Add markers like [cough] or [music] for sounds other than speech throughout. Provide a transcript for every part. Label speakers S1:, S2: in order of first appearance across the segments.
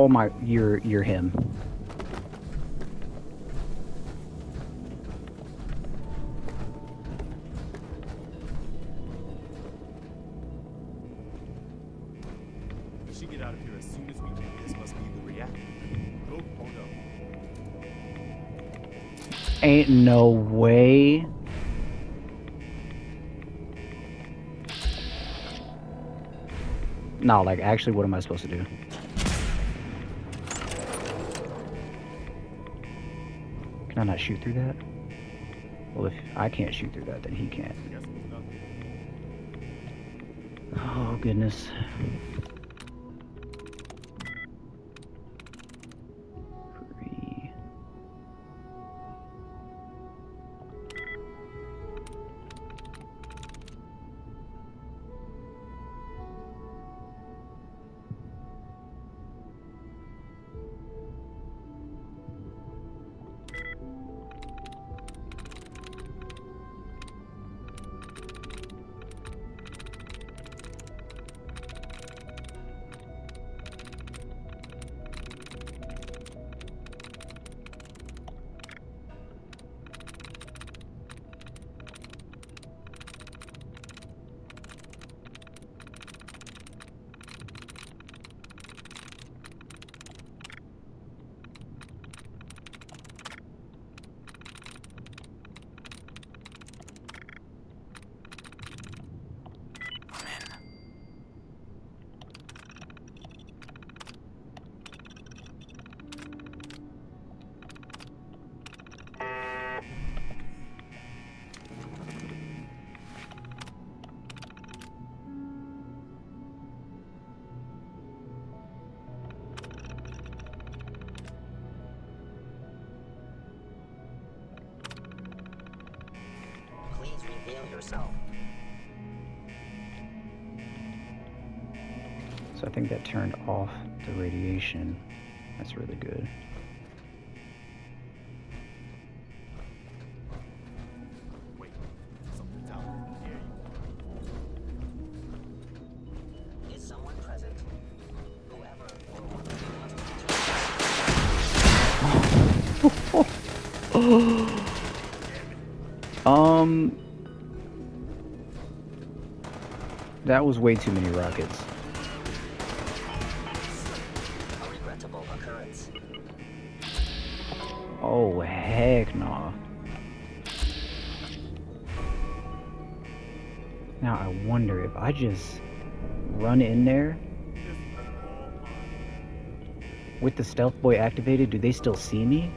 S1: Oh my, you're you're him.
S2: We should get out of here as soon as we can. This must be the reactor. Oh, hold up.
S1: Ain't no way. No, like actually, what am I supposed to do? Can I not shoot through that? Well, if I can't shoot through that, then he can't.
S2: Guess it was nothing.
S1: Oh goodness. So I think that turned off the radiation. That's really good. That was way too many rockets.
S3: A regrettable occurrence.
S1: Oh, heck no. Now I wonder if I just run in there with the stealth boy activated, do they still see me?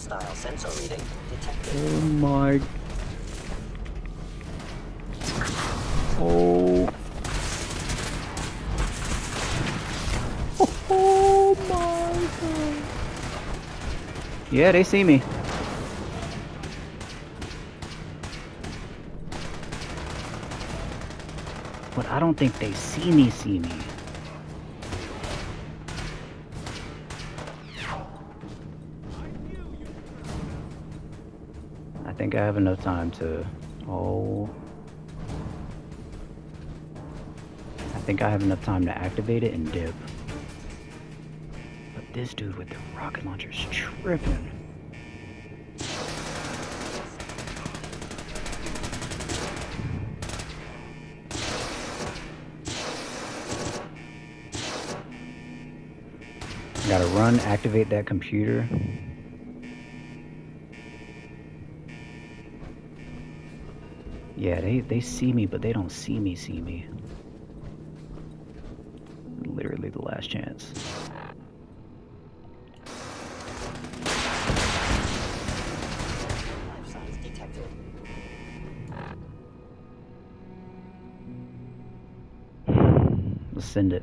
S3: Hostile sensor reading detected.
S1: Oh my. Oh. Oh my god. Yeah, they see me. But I don't think they see me see me. think I have enough time to... Oh... I think I have enough time to activate it and dip. But this dude with the rocket launcher is tripping. I gotta run, activate that computer. Yeah, they, they see me, but they don't see me see me. Literally the last chance. Let's send it.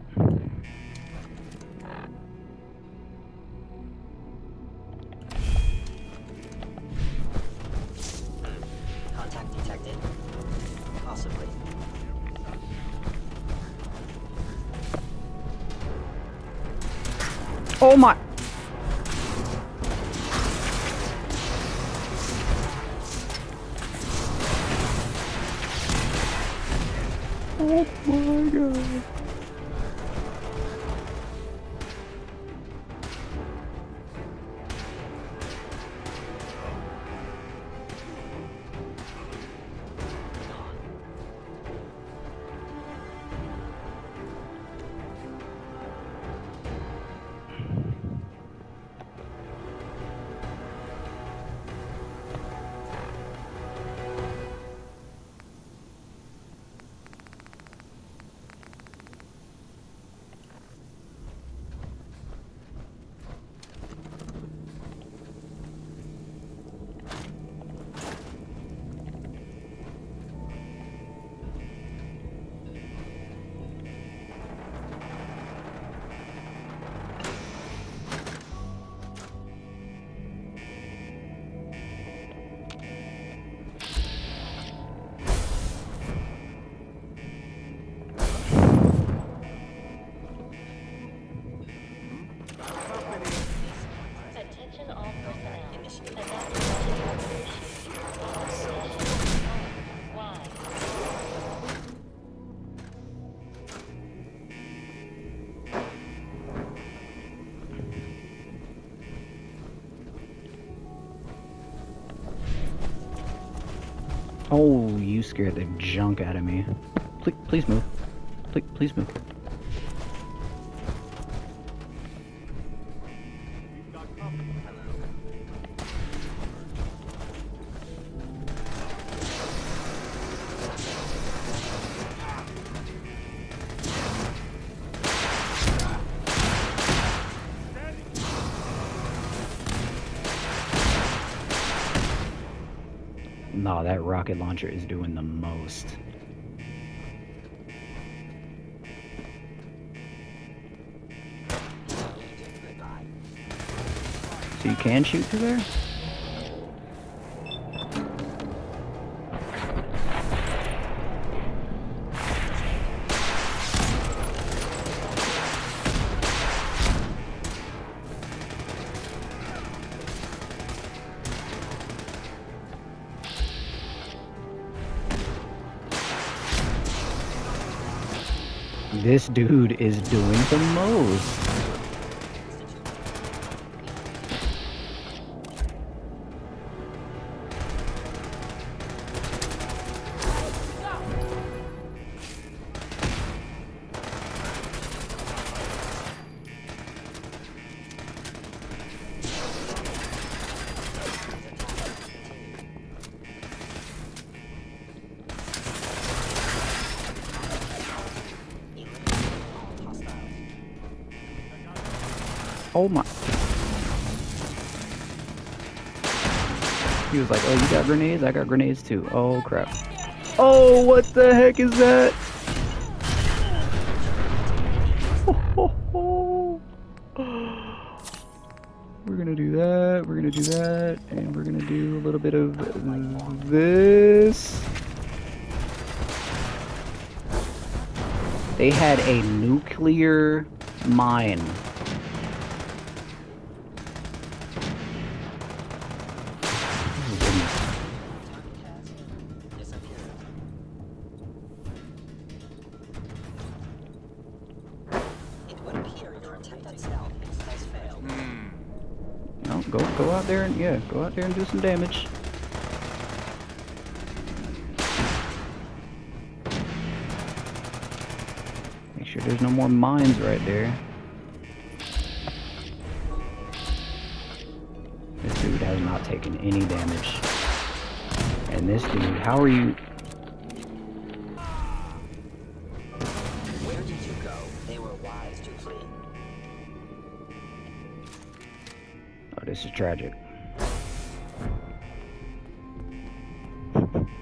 S1: Oh, you scared the junk out of me. Please, please move. Please, please move. Rocket launcher is doing the most. So you can shoot through there? This dude is doing the most. Was like, oh, you got grenades? I got grenades too. Oh, crap. Oh, what the heck is that? [gasps] We're gonna do that, we're gonna do that, and we're gonna do a little bit of this. They had a nuclear mine. Yeah, go out there and do some damage. Make sure there's no more mines right there. This dude has not taken any damage. And this dude, how are you?
S3: Where did you go? They were wise to flee.
S1: Oh, this is tragic.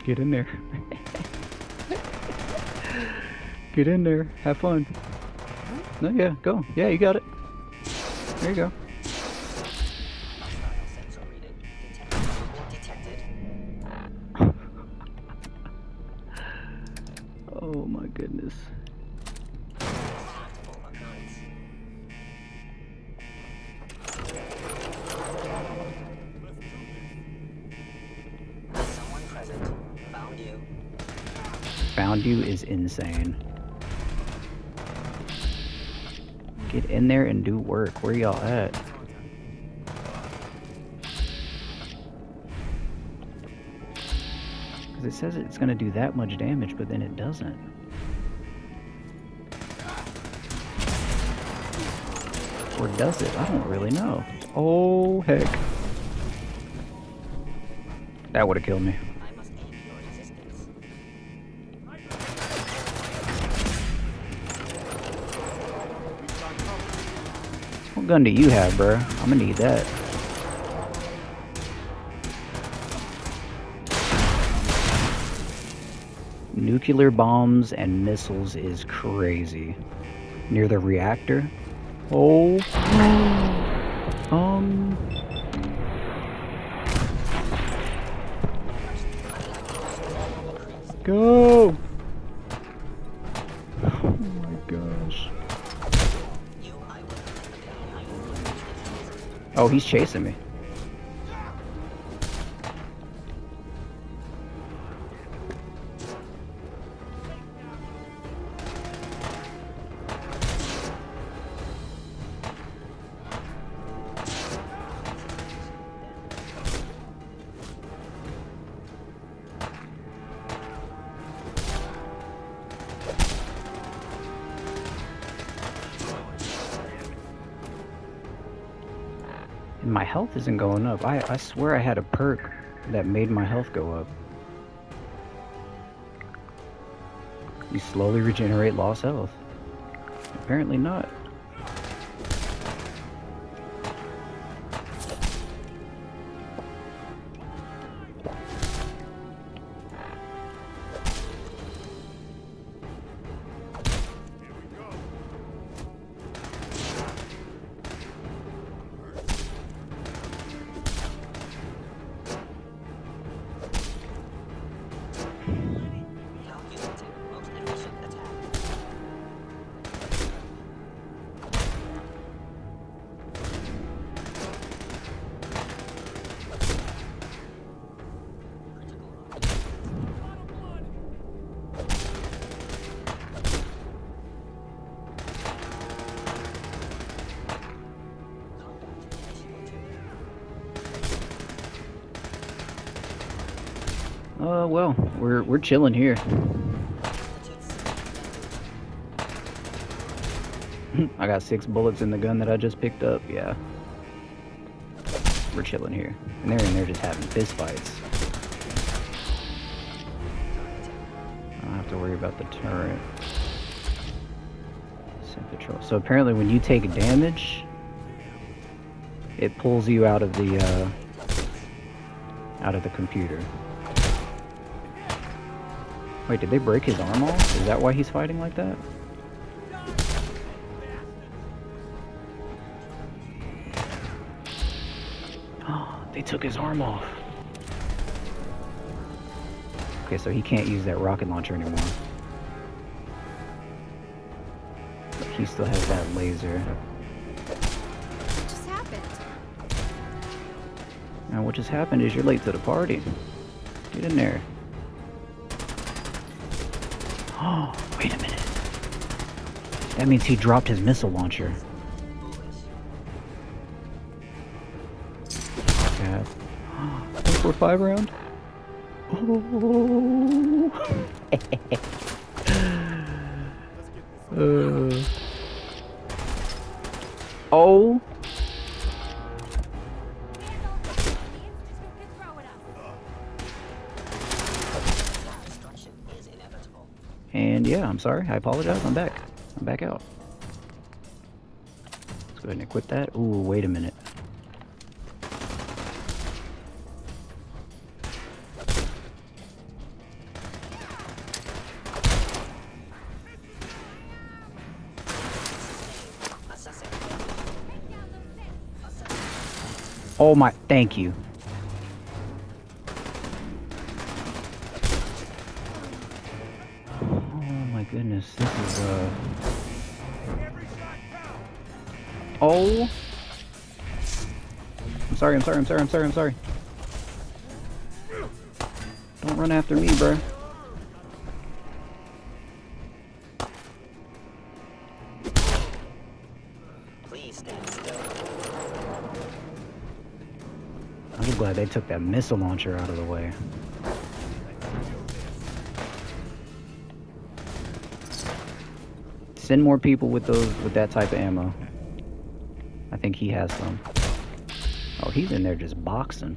S1: Get in there. Get in there. Have fun. No, yeah, go. Yeah, you got it. There you go. Insane. Get in there and do work. Where y'all at? Because it says it's going to do that much damage, but then it doesn't. Or does it? I don't really know. Oh, heck. That would have killed me. What gun do you have, bruh? I'm gonna need that. Nuclear bombs and missiles is crazy. Near the reactor? Oh. um. Go! Oh, he's chasing me. Health isn't going up. I, I swear I had a perk that made my health go up. You slowly regenerate lost health. Apparently not. Uh, well, we're we're chilling here. [laughs] I got six bullets in the gun that I just picked up. Yeah, we're chilling here, and they're in there just having fist fights. I don't have to worry about the turret. So apparently, when you take damage, it pulls you out of the uh, out of the computer. Wait, did they break his arm off? Is that why he's fighting like that? Oh, [gasps] they took his arm off. Okay, so he can't use that rocket launcher anymore. But he still has that laser.
S4: What just happened?
S1: Now what just happened is you're late to the party. Get in there. Oh, [gasps] wait a minute. That means he dropped his missile launcher. Okay. 145 round? Oh. [laughs] uh. Oh. I'm sorry. I apologize. I'm back. I'm back out. Let's go ahead and equip that. Ooh, wait a minute. Oh my, thank you. I'm sorry, I'm sorry, I'm sorry, I'm sorry, I'm sorry. Don't run after me, bruh.
S3: Please stand still.
S1: I'm just glad they took that missile launcher out of the way. Send more people with those with that type of ammo. I think he has some. Oh, he's in there just boxing.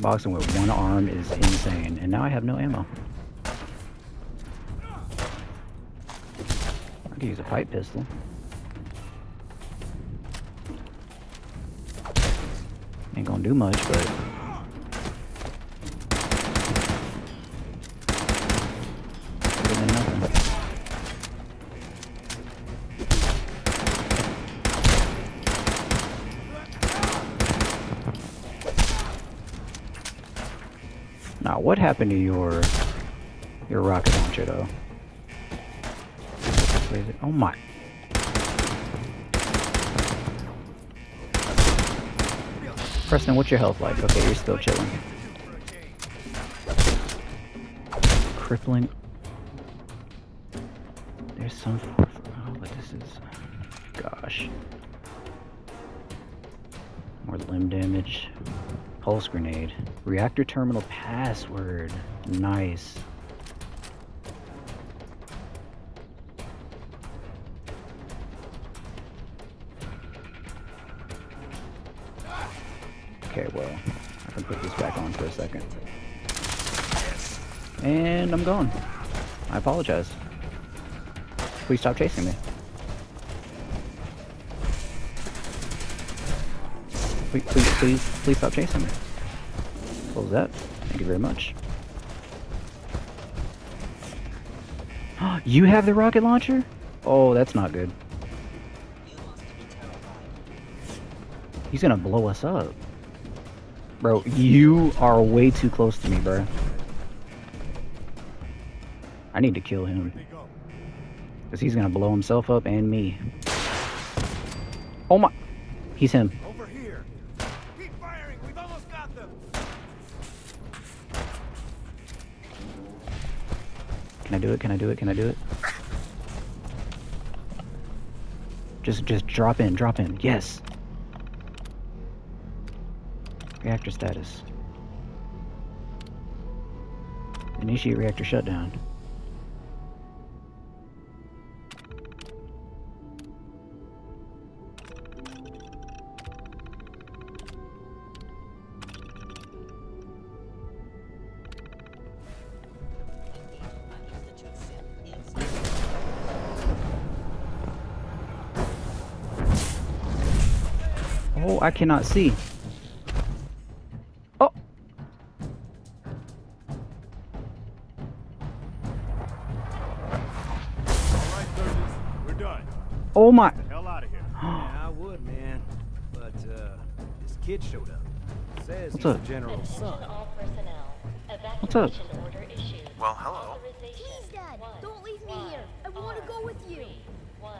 S1: Boxing with one arm is insane, and now I have no ammo. I could use a pipe pistol. Ain't gonna do much, but happened to your your rocket launcher, though? Oh my! Preston, what's your health like? Okay, you're still chilling. Crippling. There's some. Pulse grenade. Reactor terminal password. Nice. Okay, well, I can put this back on for a second. And I'm gone. I apologize. Please stop chasing me. Please, please, please, please stop chasing me. Close that? Thank you very much. [gasps] you have the rocket launcher? Oh, that's not good. He's gonna blow us up. Bro, you are way too close to me, bro. I need to kill him. Because he's gonna blow himself up and me. Oh my. He's him.
S2: Over here. Keep firing. We've almost got them.
S1: Can I do it? Can I do it? Can I do it? Just, just drop in, drop in. Yes. Reactor status. Initiate reactor shutdown. I cannot see. Oh!
S2: All right, Sturgis. We're done.
S1: Oh my!
S2: Hell out of here. [gasps]
S5: Yeah, I would, man. But, uh, this kid showed up. Says
S1: What's
S5: he's
S1: up?
S5: the general's son.
S1: What's up?
S6: Evacuation order issued.
S2: Well, hello.
S4: Please, Dad, don't leave me here. I want to go with you.
S6: three, one.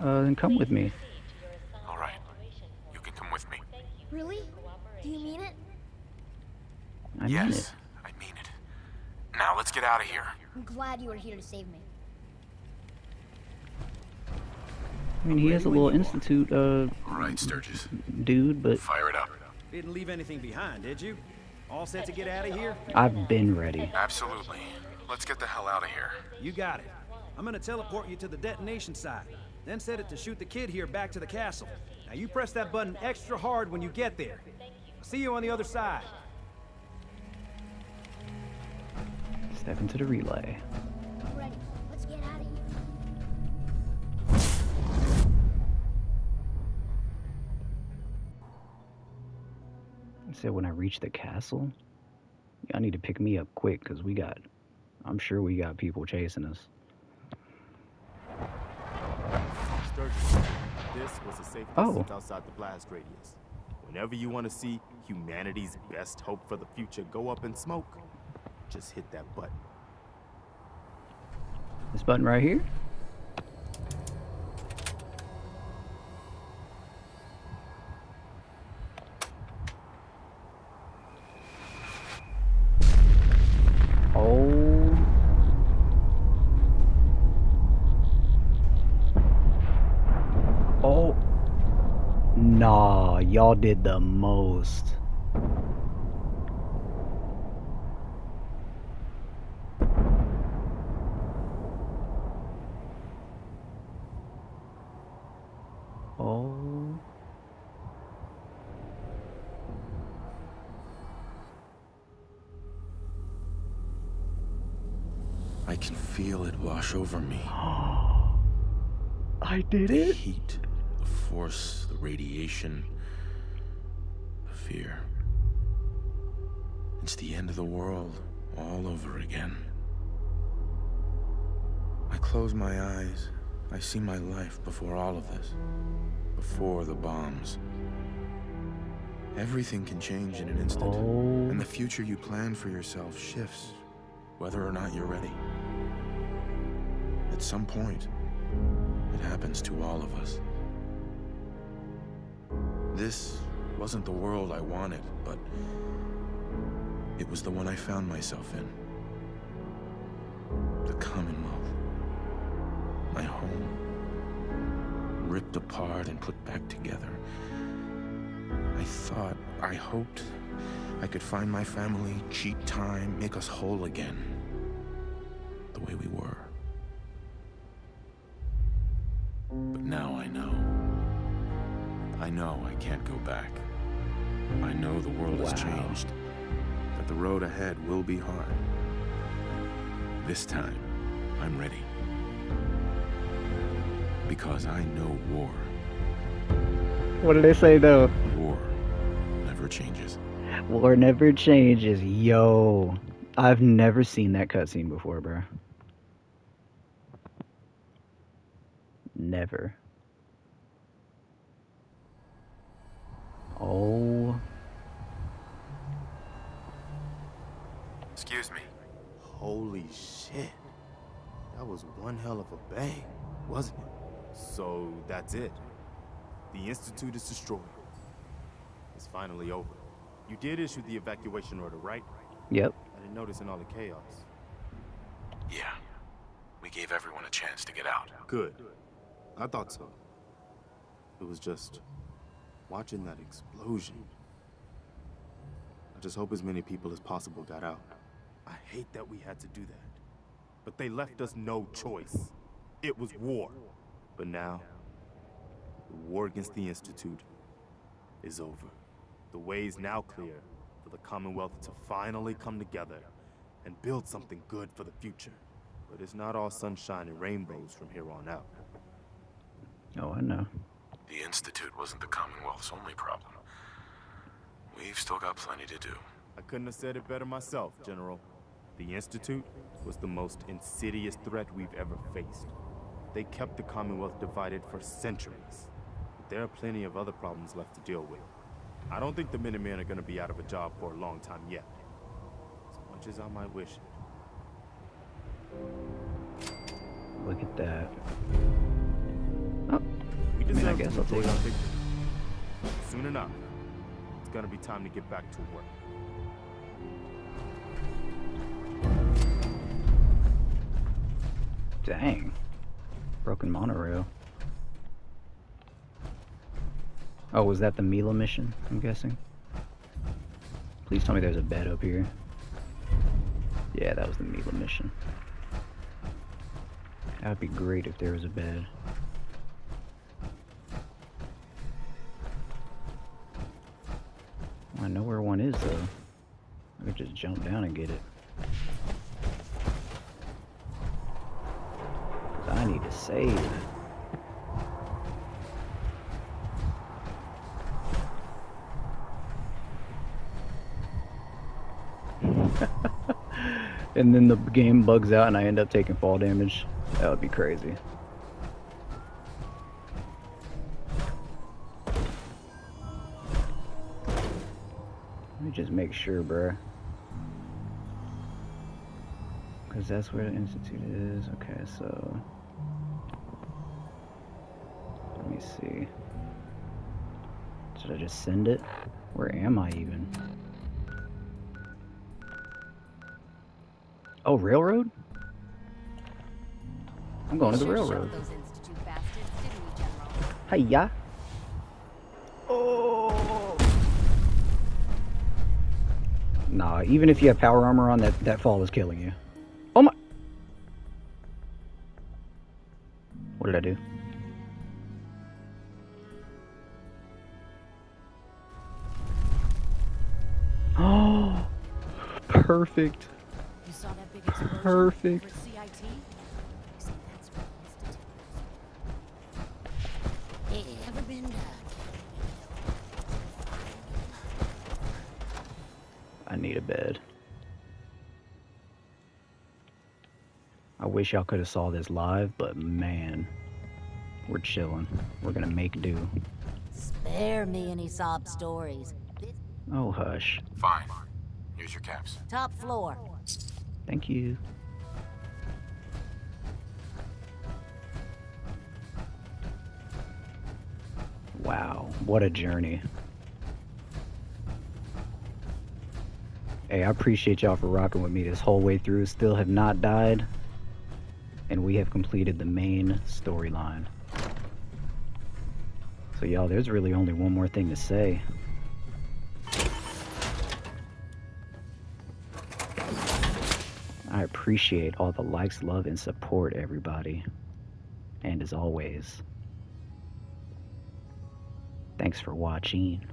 S1: Uh, then come with me.
S6: Proceed to your assigned
S2: All right.
S6: evacuation point.
S2: You can come with me.
S6: Thank you.
S4: Really?
S6: for your
S4: Do you
S6: cooperation.
S4: mean it?
S1: I mean it.
S2: I mean it. Now let's get out of here.
S4: I'm glad you were here to save me.
S1: I mean, he is a little institute, uh,
S2: All right, Sturgis.
S1: dude, but
S2: Fire it up.
S5: Didn't leave anything behind, did you? All set to get out of here?
S1: I've been ready.
S2: Absolutely. Let's get the hell out of here.
S5: You got it. I'm gonna teleport you to the detonation site. then set it to shoot the kid here back to the castle. Now you press that button extra hard when you get there. I'll see you on the other side.
S1: Step into the relay.
S4: I'm ready. Let's get out of here.
S1: He said when I reach the castle, y'all need to pick me up quick because we got, I'm sure we got people chasing us.
S2: Sturgis, this was a safe
S1: Oh.
S2: outside the blast radius. Whenever you want to see humanity's best hope for the future go up in smoke, just hit that button.
S1: This button right here? Oh. Oh. Y'all did the most. Oh.
S7: I can feel it wash over me. [gasps]
S1: I did it.
S7: The heat, the force, the radiation, the fear. It's the end of the world all over again. I close my eyes. I see my life before all of this. Before the bombs. Everything can change in an instant.
S1: Oh.
S7: And the future you plan for yourself shifts, whether or not you're ready. At some point, it happens to all of us. This wasn't the world I wanted, but it was the one I found myself in. The Commonwealth. Ripped apart and put back together. I thought, I hoped I could find my family, cheat time, make us whole again. The way we were. But now I know. I know I can't go back. I know the world has changed. That the road ahead will be hard. This time, I'm ready. Because I know war.
S1: What did they say though?
S7: War never changes.
S1: War never changes. Yo. I've never seen that cutscene before, bro. Never. Oh.
S7: Excuse me.
S2: Holy shit. That was one hell of a bang, wasn't it? So that's it. The Institute is destroyed. It's finally over. You did issue the evacuation order, right?
S1: Yep.
S2: I didn't notice in all the chaos.
S7: Yeah. We gave everyone a chance to get out.
S2: Good. I thought so. It was just watching that explosion. I just hope as many people as possible got out. I hate that we had to do that. But they left us no choice. It was war. But now, the war against the Institute is over. The way is now clear for the Commonwealth to finally come together and build something good for the future. But it's not all sunshine and rainbows from here on out.
S1: Oh, I know.
S7: The Institute wasn't the Commonwealth's only problem. We've still got plenty to do.
S2: I couldn't have said it better myself, General. The Institute was the most insidious threat we've ever faced. They kept the Commonwealth divided for centuries. But there are plenty of other problems left to deal with. I don't think the Minutemen are gonna be out of a job for a long time yet. As much as I might wish it.
S1: Look at that. Oh,
S2: We
S1: mean, I
S2: deserve
S1: guess
S2: to
S1: I'll take it.
S2: Soon enough, it's gonna be time to get back to work.
S1: dang. Broken monorail. Oh, was that the Mila mission, I'm guessing? Please tell me there's a bed up here. Yeah, that was the Mila mission. That would be great if there was a bed. I know where one is, though. I could just jump down and get it. Save. [laughs] and then the game bugs out and I end up taking fall damage. That would be crazy. Let me just make sure, bruh. Because that's where the Institute is. Okay, so. Should I just send it? Where am I even? Oh, railroad? I'm going to the railroad.
S8: showed those Institute bastards, didn't we, General?
S1: Hiya. Oh. Nah, even if you have power armor on, that that fall is killing you. Oh my. What did I do?
S8: Been to
S1: I need a bed. I wish y'all could have saw this live, but man, we're chilling. We're gonna make do.
S8: Spare me any sob stories.
S1: Oh hush.
S7: Fine. Use your caps.
S8: top floor.
S1: Thank you. Wow, what a journey. Hey, I appreciate y'all for rocking with me this whole way through. Still have not died. And we have completed the main storyline. So y'all, there's really only one more thing to say. Appreciate all the likes, love, and support, everybody. And as always, thanks for watching.